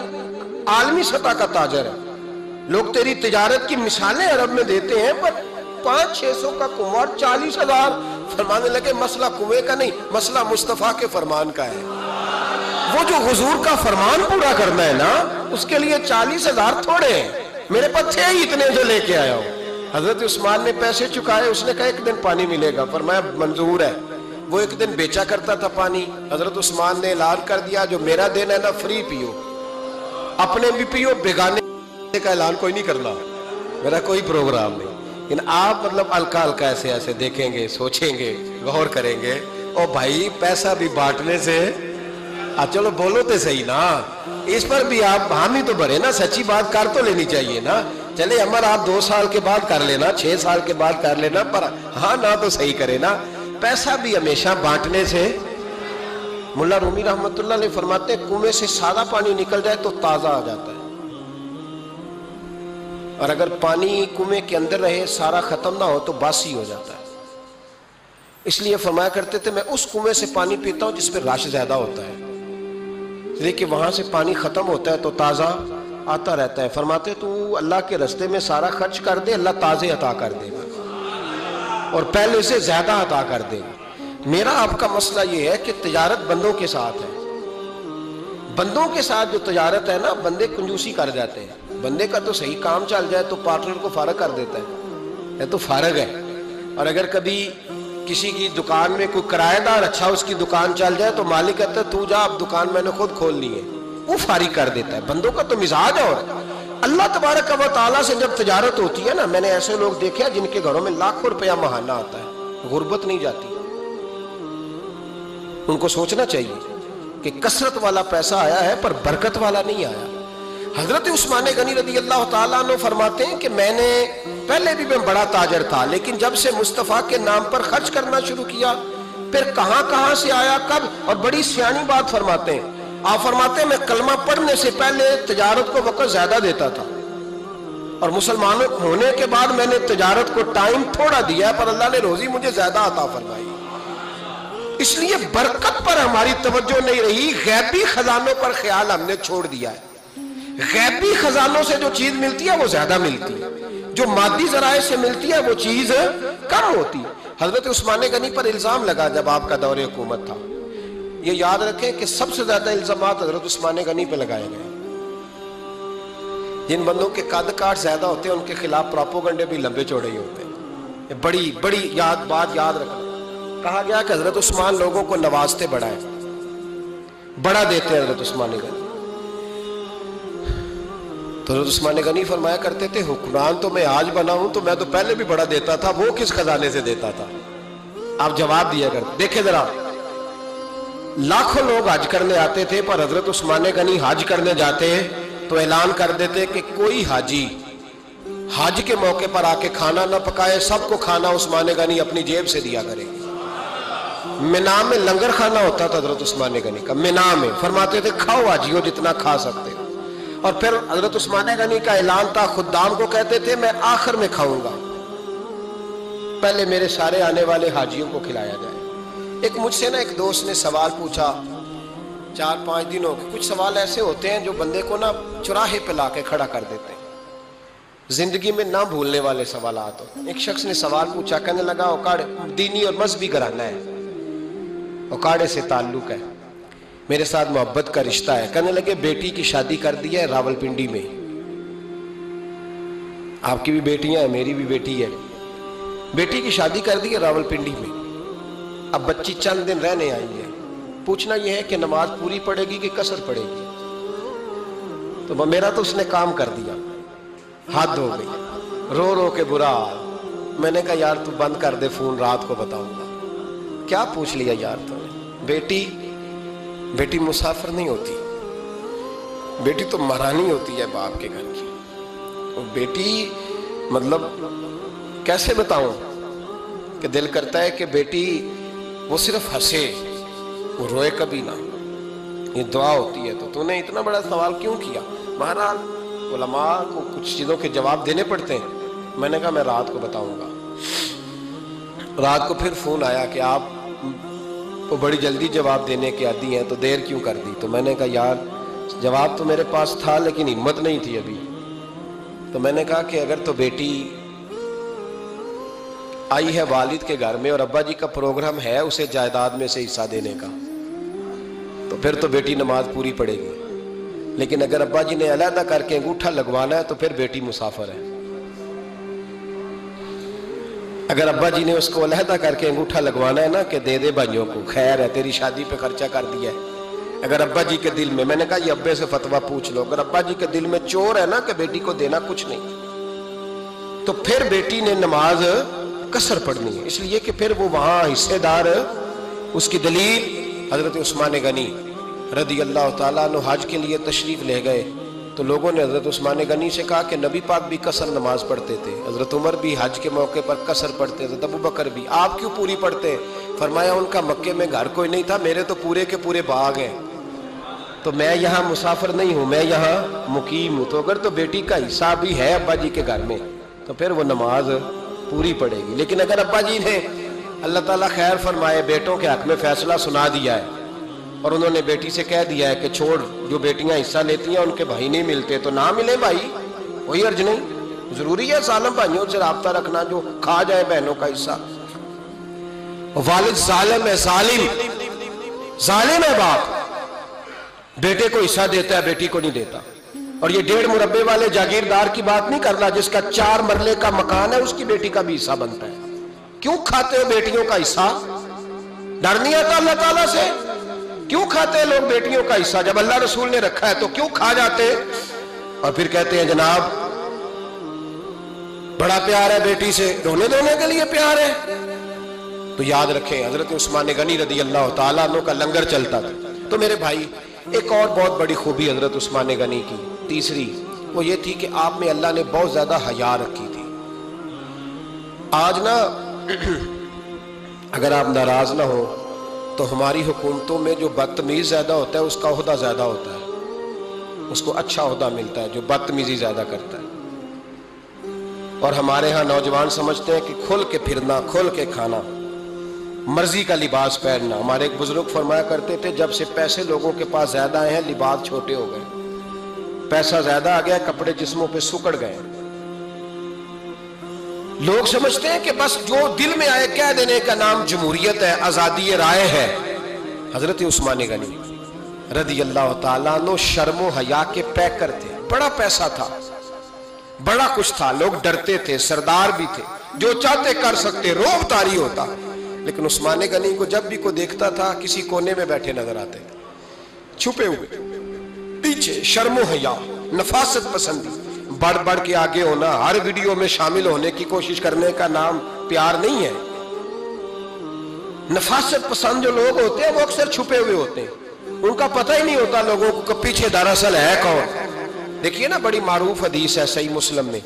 आलमी सतह का ताजर है। लोग तेरी तजारत की मिसालें अरब में देते हैं, पर पाँच छह सौ का कुमार चालीस हज़ार। फरमाने लगे, मसला कुएँ का नहीं, मसला मुस्तफ़ा के फरमान का है। वो जो हजूर का फरमान पूरा करना है ना, उसके लिए चालीस हज़ार थोड़े हैं। मेरे पास थे ही इतने जो लेके आया हूँ। हज़रत उस्मान ने पैसे चुकाए, उसने कहा, एक दिन पानी मिलेगा। पर मैं मंजूर है। वो एक दिन बेचा करता था पानी। हज़रत उस्मान ने ऐलान कर दिया, जो मेरा दिन है ना, फ्री पियो। अपने भी पियो बेगाने का ऐलान कोई नहीं करना। मेरा कोई प्रोग्राम नहीं। लेकिन आप मतलब हल्का हल्का ऐसे ऐसे देखेंगे, सोचेंगे, गौर करेंगे, ओ भाई, पैसा भी बांटने से आ, चलो बोलो तो सही ना। इस पर भी आप हामी तो भरे ना, सच्ची बात कर तो लेनी चाहिए ना। चले, अमर आप दो साल के बाद कर लेना, छह साल के बाद कर लेना, पर हाँ ना तो सही करे ना। पैसा भी हमेशा बांटने से, मुल्ला रूमी रहमतुल्लाह ने फरमाते, कुएँ से सादा पानी निकल जाए तो ताज़ा आ जाता है। और अगर पानी कुएँ के अंदर रहे, सारा खत्म ना हो तो बासी हो जाता है। इसलिए फरमाया करते थे, मैं उस कुएँ से पानी पीता हूँ जिसमें रश ज़्यादा होता है। देखिए, वहाँ से पानी खत्म होता है तो ताज़ा आता रहता है। फरमाते, तू अल्लाह के रस्ते में सारा खर्च कर दे, अल्लाह ताजे अता कर देगा और पहले से ज़्यादा अता कर देगा। मेरा आपका मसला यह है कि तजारत बंदों के साथ है। बंदों के साथ जो तजारत है ना, बंदे कंजूसी कर जाते हैं। बंदे का तो सही काम चल जाए तो पार्टनर को फारग कर देता है। यह तो फारग है। और अगर कभी किसी की दुकान में कोई किराएदार अच्छा उसकी दुकान चल जाए तो मालिक कहता है, तू जा, अब दुकान मैंने खुद खोलनी है। वो फारिग कर देता है। बंदों का तो मिजाज और अल्लाह तबारक का ताला से जब तजारत होती है ना, मैंने ऐसे लोग देखे जिनके घरों में लाखों रुपया महाना आता है। गुर्बत नहीं जाती। उनको सोचना चाहिए कि कसरत वाला पैसा आया है, पर बरकत वाला नहीं आया। हज़रत उस्मान गनी रदी अल्लाह तु फरमाते हैं कि मैंने पहले भी मैं बड़ा ताजर था, लेकिन जब से मुस्तफ़ा के नाम पर खर्च करना शुरू किया, फिर कहाँ कहाँ से आया, कब? और बड़ी सियानी बात फरमाते हैं। आप फरमाते हैं, मैं कलमा पढ़ने से पहले तजारत को वक्त ज़्यादा देता था। और मुसलमान होने के बाद मैंने तजारत को टाइम थोड़ा दिया पर अल्लाह ने रोजी मुझे ज़्यादा अता फरमाई। इसलिए बरकत पर हमारी तवज्जो नहीं रही, गैबी खजानों पर ख्याल हमने छोड़ दिया है। गैबी खजानों से जो चीज़ मिलती है, वो ज़्यादा मिलती है। जो मादी जराए से मिलती है, वो चीज़ कम होती हज़रत उस्मान गनी पर इल्ज़ाम लगा जब आपका दौरे हुकूमत था। ये याद रखें कि सबसे ज़्यादा इल्ज़ाम हज़रत उस्मान गनी पर लगाए गए जिन बंदों के कद काट ज़्यादा होते हैं, उनके खिलाफ प्रोपोगंडे भी लंबे चौड़े ही होते हैं। बड़ी बड़ी याद, बात याद रखना कहा गया कि हज़रत उस्मान लोगों को नवाजते है बड़ा देते हैं हज़रत उस्मान गनी। तो उस्मान गनी फरमाया करते थे हुक्मरान तो मैं आज बना हूँ तो मैं तो पहले भी बड़ा देता था, वो किस खजाने से देता था? आप जवाब दिया कर देखे जरा, लाखों लोग हज करने आते थे, पर हज़रत उस्मान गनी हज करने जाते तो ऐलान कर देते कि कोई हाजी, हज के मौके पर आके खाना ना पकाए, सबको खाना उस्मान गनी अपनी जेब से दिया करे। मिना में लंगर खाना होता था, हज़रत उस्मान गनी का मिना में, फरमाते थे, खाओ हाजियो, जितना खा सकते और फिर हज़रत उस्मान गनी का ऐलान था? खुदाम को कहते थे, मैं आखिर में खाऊँगा। पहले मेरे सारे आने वाले हाजियों को खिलाया जाए। एक मुझसे ना एक दोस्त ने सवाल पूछा, चार पाँच दिनों गए। कुछ सवाल ऐसे होते हैं जो बंदे को ना चुराहे पे ला के खड़ा कर देते हैं। ज़िंदगी में ना भूलने वाले सवाल होते एक शख्स ने सवाल पूछा, कहने लगा औकाड़ दीनी और मजहबी घराना है। औकाड़े से ताल्लुक है। मेरे साथ मोहब्बत का रिश्ता है। कहने लगे, बेटी की शादी कर दी है रावलपिंडी में। आपकी भी बेटियाँ हैं, मेरी भी बेटी है। बेटी की शादी कर दी है रावलपिंडी में। अब बच्ची चंद दिन रहने आई है। पूछना यह है कि नमाज़ पूरी पड़ेगी कि कसर पड़ेगी? तो मेरा तो उसने काम कर दिया। हाथ धो गई। रो रो के बुरा मैंने कहा, यार, तू बंद कर दे फ़ोन, रात को बताऊँगा। क्या पूछ लिया यार तूने? बेटी बेटी मुसाफिर नहीं होती। बेटी तो महारानी होती है बाप के घर की। तो बेटी मतलब कैसे बताऊँ कि दिल करता है कि बेटी, वो सिर्फ़ हंसे, वो रोए कभी ना। ये दुआ होती है तो तूने इतना बड़ा सवाल क्यों किया? महाराज, उलमा को कुछ चीज़ों के जवाब देने पड़ते हैं। मैंने कहा, मैं रात को बताऊँगा। रात को फिर फ़ोन आया कि आप वो बड़ी जल्दी जवाब देने के आदि हैं तो देर क्यों कर दी? तो मैंने कहा, यार, जवाब तो मेरे पास था, लेकिन हिम्मत नहीं थी अभी। तो मैंने कहा कि अगर तो बेटी आई है वालिद के घर में और अब्बा जी का प्रोग्राम है उसे जायदाद में से हिस्सा देने का तो फिर तो बेटी नमाज़ पूरी पड़ेगी लेकिन अगर अब्बा जी ने अलहदा करके अंगूठा लगवाना है तो फिर बेटी मुसाफर है। अगर अब्बा जी ने उसको अलहदा करके अंगूठा लगवाना है ना, कि दे दे भाइयों को, खैर है, तेरी शादी पे खर्चा कर दिया है। अगर अब्बा जी के दिल में, मैंने कहा, ये अब्बे से फतवा पूछ लो। अगर अब्बा जी के दिल में चोर है ना, कि बेटी को देना कुछ नहीं तो फिर बेटी ने नमाज़ कसर पड़नी है। इसलिए कि फिर वो वहाँ हिस्सेदार, उसकी दलील हज़रत उस्मान गनी रदी अल्लाह तु हज के लिए तशरीफ़ ले गए। तो लोगों ने हज़रत उस्मान गनी से कहा कि नबी पाक भी कसर नमाज़ पढ़ते थे। हज़रत उमर भी हज के मौके पर कसर पढ़ते थे तबू बकर भी। आप क्यों पूरी पढ़ते? फरमाया, उनका मक्के में घर कोई नहीं था, मेरे तो पूरे के पूरे बाग हैं। तो मैं यहाँ मुसाफिर नहीं हूँ, मैं यहाँ मुकीम हूँ। तो अगर तो बेटी का हिस्सा भी है अब्बा जी के घर में तो फिर वो नमाज़ पूरी पड़ेगी लेकिन अगर अब्बा जी ने अल्लाह ताला खैर फरमाए, बेटों के हक में फैसला सुना दिया है और उन्होंने बेटी से कह दिया है कि छोड़, जो बेटियाँ हिस्सा लेती हैं, उनके भाई नहीं मिलते तो ना मिले भाई। कोई अर्ज़ नहीं। ज़रूरी है सालम भाइयों से रबता रखना, जो खा जाए बहनों का हिस्सा। वालिद जालिम है जालिम जालिम है बाप। बेटे को हिस्सा देता है, बेटी को नहीं देता। और ये डेढ़ मुरब्बे वाले जागीरदार की बात नहीं कर रहा जिसका चार मरले का मकान है, उसकी बेटी का भी हिस्सा बनता है। क्यों खाते हो बेटियों का हिस्सा? डर नहीं आता अल्लाह ताला से? क्यों खाते हैं लोग बेटियों का हिस्सा? जब अल्लाह रसूल ने रखा है तो क्यों खा जाते? और फिर कहते हैं, जनाब, बड़ा प्यार है बेटी से। रोने धोने के लिए प्यार है। तो याद रखें, हज़रत उस्मान गनी रदी अल्लाह तला का लंगर चलता था। तो मेरे भाई, एक और बहुत बड़ी खूबी हज़रत उस्मान गनी की। तीसरी, वो ये थी कि आप में अल्लाह ने बहुत ज़्यादा हया रखी थी। आज ना, <clears throat> अगर आप नाराज़ ना हो तो हमारी हुकूमतों में जो बदतमीज ज़्यादा होता है, उसका अहदा ज़्यादा होता है। उसको अच्छा अहदा मिलता है, जो बदतमीजी ज़्यादा करता है। और हमारे यहाँ नौजवान समझते हैं कि खुल के फिरना, खुल के खाना, मर्ज़ी का लिबास पहनना। हमारे एक बुज़ुर्ग फरमाया करते थे, जब से पैसे लोगों के पास ज़्यादा आए हैं, लिबास छोटे हो गए। पैसा ज़्यादा आ गया, कपड़े जिस्मों पे सुकड़ गए। लोग समझते हैं कि बस जो दिल में आए कह देने का नाम जमहूरियत है, आज़ादी राय है। हज़रत उस्मान गनी रदी अल्लाह तनो शर्मो हया के पैकर थे। बड़ा पैसा था। बड़ा कुछ था। लोग डरते थे, सरदार भी थे। जो चाहते कर सकते रोब तारी होता। लेकिन उस्मान गनी को जब भी को देखता था, किसी कोने में बैठे नज़र आते। छुपे हुए, पीछे, शर्मो हया, नफासत पसंदी। बढ़ बढ़ के आगे होना, हर वीडियो में शामिल होने की कोशिश करने का नाम प्यार नहीं है। नफासत पसंद जो लोग होते हैं, वो अक्सर छुपे हुए होते हैं। उनका पता ही नहीं होता लोगों को पीछे दरअसल है कौन। देखिए ना, बड़ी मारूफ हदीस है सही मुस्लिम में।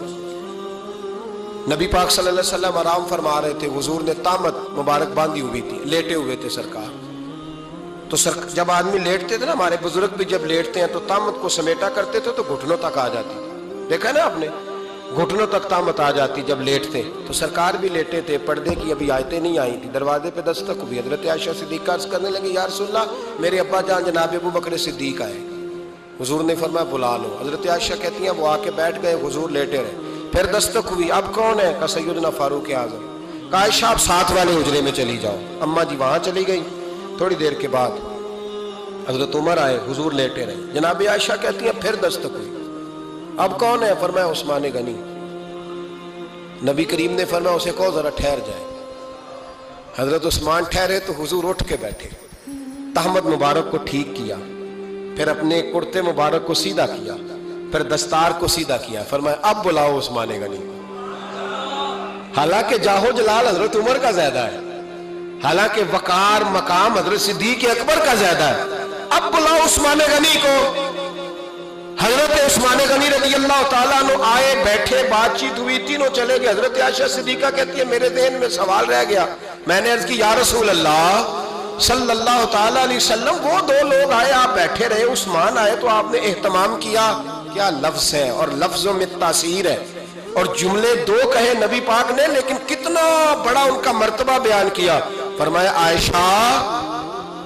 नबी पाक सल्लल्लाहु अलैहि वसल्लम आराम फरमा रहे थे, हुजूर ने तामत मुबारक बांधी हुई थी, लेटे हुए थे सरकार। तो सर, जब आदमी लेटते थे ना, हमारे बुज़ुर्ग भी जब लेटते हैं तो तामत को समेटा करते थे तो घुटनों तक आ जाती। देखा ना आपने? घुटनों तक तामत आ जाती जब लेटते। तो सरकार भी लेटे थे, पर्दे की अभी आयतें नहीं आई थी। दरवाजे पे दस्तक हुई। हज़रत आयशा सिद्दीक अर्ज़ करने लगे, यार सुल्ला मेरे अब्बा जान जनाब अबू बकर सिद्दीक आए। हुजूर ने फरमाया, बुला लो। हज़रत आयशा कहती हैं, वो आके बैठ गए, हुजूर लेटे रहे। फिर दस्तक हुई, अब कौन है? का सैदना फारूक आज़म। कायशा आप साथ वाले उजरे में चली जाओ। अम्मा जी वहाँ चली गई। थोड़ी देर के बाद हज़रत उमर आए, हुजूर लेटे रहे। जनाब आयशा कहती है, फिर दस्तक हुई। अब कौन है? फरमाया उस्मान गनी। नबी करीम ने फरमाया, उसे कहो, जरा ठहर जाए। हज़रत उस्मान ठहरे तो हुजूर उठ के बैठे। तहमद मुबारक को ठीक किया। फिर अपने कुर्ते मुबारक को सीधा किया। फिर दस्तार को सीधा किया। फरमाया, अब बुलाओ उस्मान गनी हालाँकि जाहो जलाल हज़रत उमर का ज़्यादा है। हालाँकि वकार, मकाम हज़रत सिद्दीक अकबर का ज़्यादा है। अब बुलाओ उस्मान गनी को। हज़रत उस्मान गनी रज़ी अल्लाह तला आए, बैठे, बातचीत हुई, तीनों चले गए। हज़रत आशा सिद्दीका कहती है, मेरे देन में सवाल रह गया। मैंने अर्ज़ की, या रसूल अल्लाह सल्लल्लाहु अलैहि वसल्लम, वो दो लोग आए, आप बैठे रहे, उस्मान आए तो आपने एहतमाम किया। क्या लफ्ज है? और लफ्जों में तासीर है। और जुमले दो कहे नबी पाक ने, लेकिन कितना बड़ा उनका मर्तबा बयान किया। फरमाया, आयशा,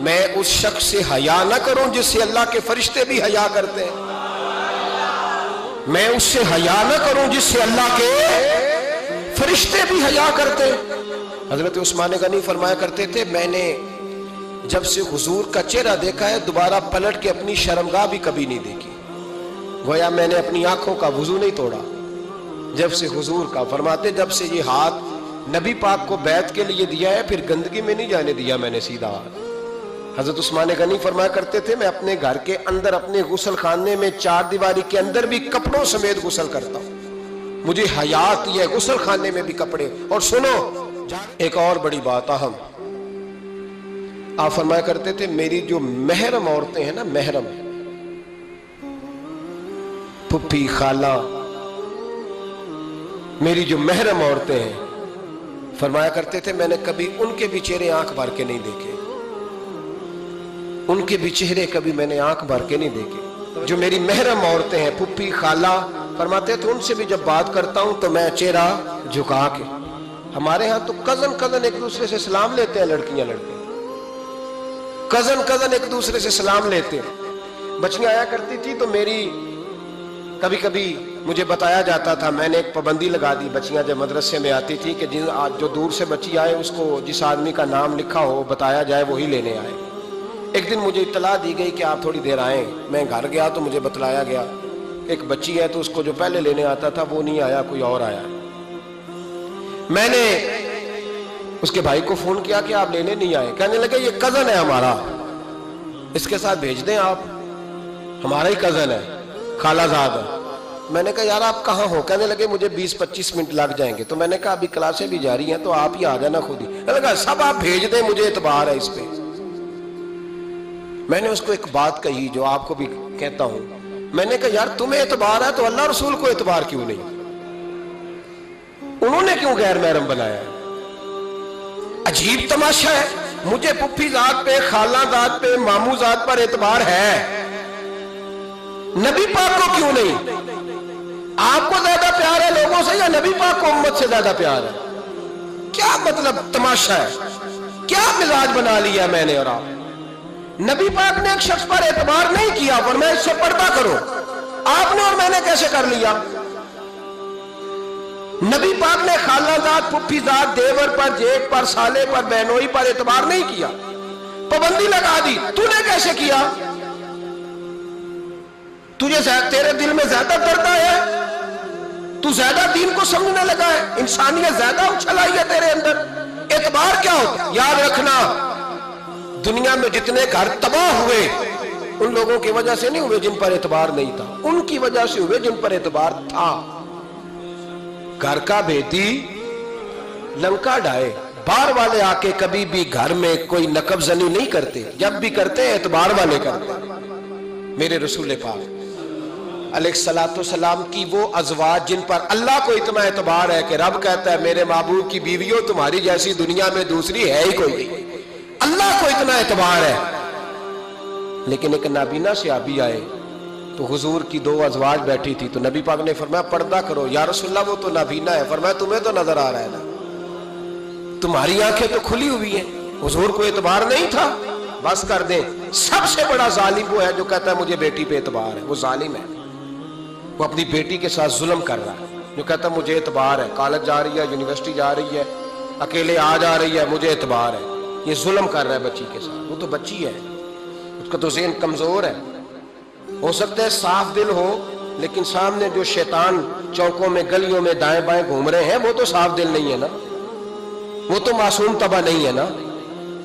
मैं उस शख्स से हया ना करूँ, जिससे अल्लाह के फरिश्ते भी हया करते हैं। मैं उससे हया ना करूँ जिससे अल्लाह के फरिश्ते भी हया करते। हज़रत उस्मान गनी फरमाया करते थे, मैंने जब से हुजूर का चेहरा देखा है, दोबारा पलट के अपनी शर्मगाह भी कभी नहीं देखी। गोया मैंने अपनी आँखों का वज़ू नहीं तोड़ा। जब से हुजूर का फरमाते, जब से ये हाथ नबी पाक को बैत के लिए दिया है, फिर गंदगी में नहीं जाने दिया मैंने सीधा हाथ। हज़रत उस्मान गनी फरमाया करते थे, मैं अपने घर के अंदर, अपने गुसल खाने में चार दीवारी के अंदर भी कपड़ों समेत गुसल करता हूँ। मुझे हयात यह गुसल खाने में भी कपड़े और सुनो, एक और बड़ी बात, अहम। आप फरमाया करते थे, मेरी जो महरम औरतें हैं ना, महरम पुप्पी खाला, मेरी जो महरम औरतें हैं। फरमाया करते थे, मैंने कभी उनके भी चेहरे आँख भर के नहीं देखे। उनके भी चेहरे कभी मैंने आँख भर के नहीं देखे। जो मेरी महरम औरतें हैं पुप्पी खाला, फरमाते थे उनसे भी जब बात करता हूँ तो मैं चेहरा झुका के। हमारे यहाँ तो कज़न कज़न एक दूसरे से सलाम लेते हैं, लड़कियाँ, लड़के। कज़न कज़न एक दूसरे से सलाम लेते हैं। बच्चियाँ आया करती थी तो मेरी कभी कभी मुझे बताया जाता था, मैंने एक पाबंदी लगा दी, बच्चियाँ जब मदरसे में आती थी, कि जिन जो दूर से बच्ची आए, उसको जिस आदमी का नाम लिखा हो बताया जाए वही लेने आए। एक दिन मुझे इतला दी गई कि आप थोड़ी देर आए। मैं घर गया तो मुझे बतलाया गया, एक बच्ची है तो उसको जो पहले लेने आता था वो नहीं आया, कोई और आया। मैंने उसके भाई को फ़ोन किया कि आप लेने नहीं आए। कहने लगे, ये कज़न है हमारा। इसके साथ भेज दें आप? हमारा ही कज़न है खालाजाद मैंने कहा, यार, आप कहाँ हो? कहने लगे, मुझे 20-25 मिनट लग जाएँगे। तो मैंने कहा, अभी क्लासें भी जारी हैं तो आप ही आ जाना खुद ही। लगा, सब आप भेज दें, मुझे एतबार है इस पे। मैंने उसको एक बात कही जो आपको भी कहता हूँ। मैंने कहा, यार, तुम्हें एतबार है तो अल्लाह रसूल को एतबार क्यों नहीं? उन्होंने क्यों गैर महरम बनाया? अजीब तमाशा है। मुझे पुफी जात पे, खाला जात पे, मामू जात पर एतबार है। नबी पाक को क्यों नहीं? आपको ज़्यादा प्यार है लोगों से या नबी पाक को उम्मत से ज़्यादा प्यार है? क्या मतलब तमाशा है? क्या मिजाज बना लिया मैंने और आप? नबी पाक ने एक शख्स पर एतबार नहीं किया, पर मैं इससे पर्दा करो। आपने और मैंने कैसे कर लिया? नबी पाक ने खालाजात पुफीजात देवर पर, जेठ पर, साले पर, बहनोई पर एतबार नहीं किया। पाबंदी लगा दी। तूने कैसे किया? तुझे तेरे दिल में ज़्यादा दर्द है? तू ज़्यादा दीन को समझने लगा है? इंसानियत ज़्यादा उछल आई है तेरे अंदर। एतबार क्या हो याद रखना। दुनिया में जितने घर तबाह हुए, उन लोगों की वजह से नहीं हुए जिन पर एतबार नहीं था। उनकी वजह से हुए जिन पर एतबार था। घर का बेटी लंका डाए बाहर वाले आके कभी भी घर में कोई नकब जनी नहीं करते। जब भी करते, एतबार वाले करते। मेरे रसूल पाक सलाम की वो अजवाज जिन पर अल्लाह को इतना एतबार है कि रब कहता है, मेरे महबूब की बीवियों तुम्हारी जैसी दुनिया में दूसरी है ही कोई नहीं। अल्लाह को इतना एतबार है। लेकिन एक नाबीना से आबी आए तो हुजूर की दो अजवाज बैठी थी तो नबी पाक ने फरमाया, पर्दा करो, या वो तो नाबीना है। फरमाया, तुम्हें तो नज़र आ रहा है ना। तुम्हारी आँखें तो खुली हुई है। हुजूर को एतबार नहीं था। बस कर दे, सबसे बड़ा जालिम वो है जो कहता है, मुझे बेटी पे एतबार है। वो जालिम है। वो अपनी बेटी के साथ जुल्म कर रहा है। जो कहता है, मुझे एतबार है। कॉलेज जा रही है, यूनिवर्सिटी जा रही है। अकेले आ जा रही है, मुझे एतबार है। ये जुल्म कर रहा है बच्ची के साथ। वो तो बच्ची है। उसका तो जेन कमज़ोर है। हो सकता है साफ़ दिल हो, लेकिन सामने जो शैतान चौकों में, गलियों में दाएँ बाएँ घूम रहे हैं, वो तो साफ़ दिल नहीं है ना। वो तो मासूम तबा नहीं है ना।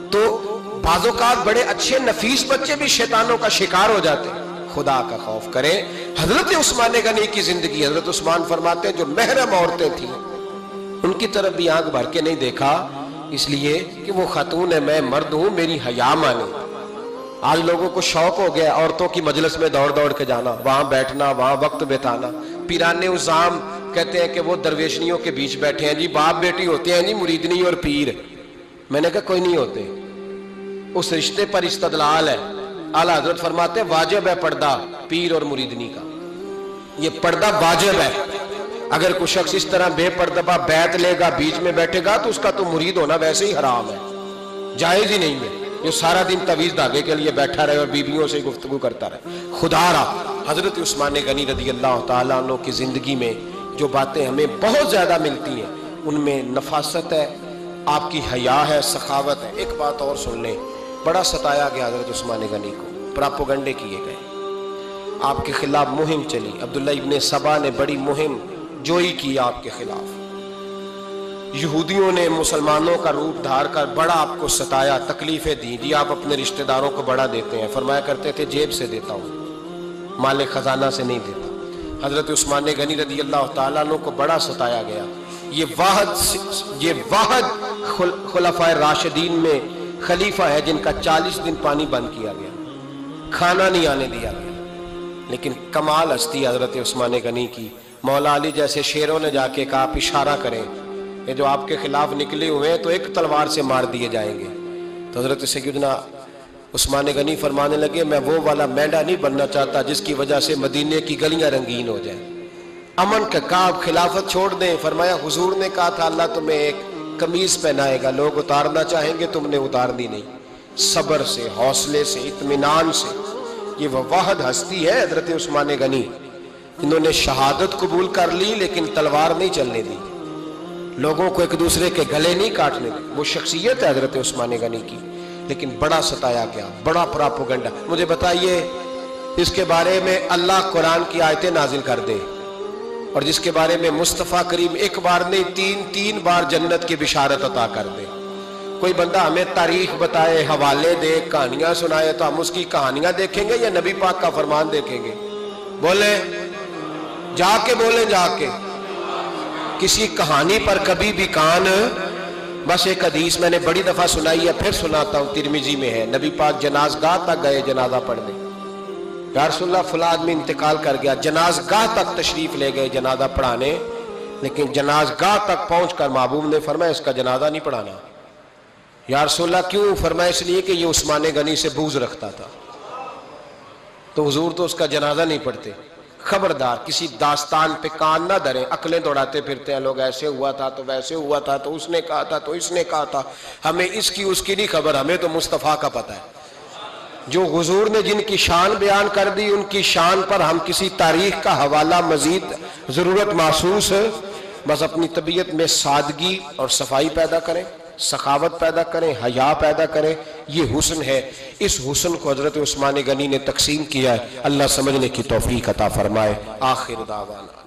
तो बाजोकात बड़े अच्छे, नफीस बच्चे भी शैतानों का शिकार हो जाते हैं। खुदा का खौफ करें। हज़रत उस्मान गनी की ज़िंदगी, हज़रत उस्मान फरमाते जो महरम औरतें थी, उनकी तरफ़ भी आँख भर के नहीं देखा। इसलिए कि वो खातून है, मैं मर्द हूँ, मेरी हया माने। आज लोगों को शौक हो गया औरतों की मजलिस में दौड़ दौड़ के जाना, वहाँ बैठना, वहाँ वक्त बिताना। पिराने उजाम कहते हैं कि वो दरवेशनियों के बीच बैठे हैं जी, बाप बेटी होते हैं जी मुरीदनी और पीर। मैंने कहा, कोई नहीं होते। उस रिश्ते पर इस्तदलाल है। आला हज़रत फरमाते वाजिब है पर्दा पीर और मुरीदनी का। ये पर्दा वाजिब है। अगर कोई शख्स इस तरह बेपरदबा बैत लेगा, बीच में बैठेगा तो उसका तो मुरीद होना वैसे ही हराम है। जायज़ ही नहीं है। जो सारा दिन तवीज धागे के लिए बैठा रहे और बीबियों से गुफ्तगु करता रहे। खुदारा हज़रत उस्मान गनी रदी अल्लाह तु की ज़िंदगी में जो बातें हमें बहुत ज़्यादा मिलती हैं, उनमें नफासत है, आपकी हया है, सखावत है। एक बात और सुन लें, बड़ा सताया गया हज़रत उस्मान गनी को, प्रापोगंडे किए गए। आपके खिलाफ मुहिम चली। अब्दुल्ला इब्ने सबा ने बड़ी मुहिम जोई की आपके खिलाफ। यहूदियों ने मुसलमानों का रूप धार कर बड़ा आपको सताया तकलीफें दी जी आप अपने रिश्तेदारों को बड़ा देते हैं। फरमाया करते थे जेब से देता हूँ माल खजाना से नहीं देता। हज़रत उस्मान गनी रदी अल्लाह तु को बड़ा सताया गया। ये वाहद ये वाहद खुल, खुलाफा राशिदीन में खलीफा है जिनका चालीस दिन पानी बंद किया गया। खाना नहीं आने दिया गया। लेकिन कमाल हस्ती हज़रत उस्मान गनी की। मौला अली जैसे शेरों ने जाके कहा, आप इशारा करें। ये जो आपके खिलाफ निकले हुए हैं तो एक तलवार से मार दिए जाएँगे। तो हज़रत सैदना उस्मान गनी फरमाने लगे, मैं वो वाला मेंढा नहीं बनना चाहता जिसकी वजह से मदीने की गलियाँ रंगीन हो जाए। अमन का काब खिलाफत छोड़ दें, फरमाया, हुजूर ने कहा था, अल्लाह तुम्हें एक कमीज पहनाएगा, लोग उतारना चाहेंगे, तुमने उतार दी नहीं। सब्र से, हौसले से इतमान से, ये वह वाहद हस्ती है हज़रत उस्मान गनी। इन्होंने शहादत कबूल कर ली, लेकिन तलवार नहीं चलने दी। लोगों को एक दूसरे के गले नहीं काटने वो शख्सियत है हज़रत उस्मान गनी की, लेकिन बड़ा सताया गया, बड़ा प्रापोगंडा। मुझे बताइए, इसके बारे में अल्लाह कुरान की आयतें नाजिल कर दे, और जिसके बारे में मुस्तफ़ा करीम एक बार नहीं, तीन तीन बार जन्नत की बिशारत अता कर दे। कोई बंदा हमें तारीख बताए, हवाले दे, कहानियाँ सुनाए तो हम उसकी कहानियाँ देखेंगे या नबी पाक का फरमान देखेंगे? बोले। जाके बोले, जाके। किसी कहानी पर कभी भी कान। बस एक हदीस मैंने बड़ी दफ़ा सुनाई है, फिर सुनाता हूँ, तिरमिजी में है। नबी पाक जनाजगाह तक गए, जनाजा पढ़ने। यारसोल्ला फुला आदमी इंतकाल कर गया। जनाजगाह तक तशरीफ़ ले गए, जनाजा पढ़ाने। लेकिन जनाजगाह तक पहुँच कर महबूब ने फरमाया, इसका जनाजा नहीं पढ़ाना। यारसोल्ला क्यों? फरमाया, इसलिए कि ये उस्मान गनी से बूझ रखता था। तो हजूर तो उसका जनाजा नहीं पढ़ते। खबरदार, किसी दास्तान पे कान ना धरे, अकलें दौड़ाते फिरते हैं, लोग, ऐसे हुआ था तो वैसे हुआ था तो उसने कहा था तो इसने कहा था। हमें इसकी, उसकी नहीं खबर, हमें तो मुस्तफ़ा का पता है। जो हुजूर ने जिनकी शान बयान कर दी, उनकी शान पर हम किसी तारीख का हवाला, मजीद ज़रूरत महसूस बस अपनी तबीयत में सादगी और सफ़ाई पैदा करें। सखावत पैदा करें, हया पैदा करें, ये हुसन है। इस हुसन को हज़रत उस्मान गनी ने तकसीम किया है। अल्लाह समझने की तोफ़ी कता फरमाए। आखिर दावाना।